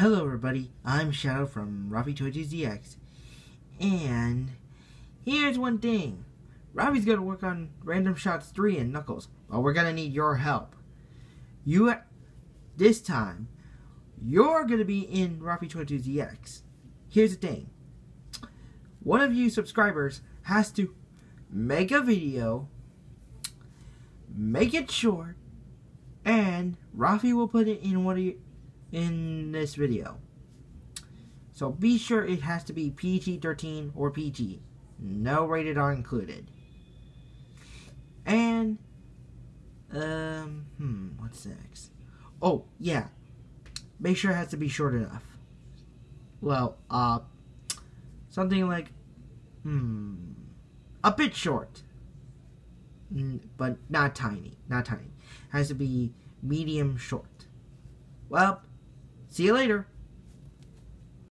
Hello everybody, I'm Shadow from Raffy Twitches DX. And here's one thing. Raffy's gonna work on Random Shots 3 and Knuckles. but we're gonna need your help. You, this time, you're gonna be in Raffy Twitches DX. Here's the thing. One of you subscribers has to make a video, make it short, and Raffy will put it in one of your in this video. So be sure it has to be PG-13 or PG. No rated R included. And, um, hmm, what's next? Oh, yeah. Make sure it has to be short enough. Well, uh, something like, hmm, a bit short. But not tiny. Not tiny. Has to be medium short. Well, See you later.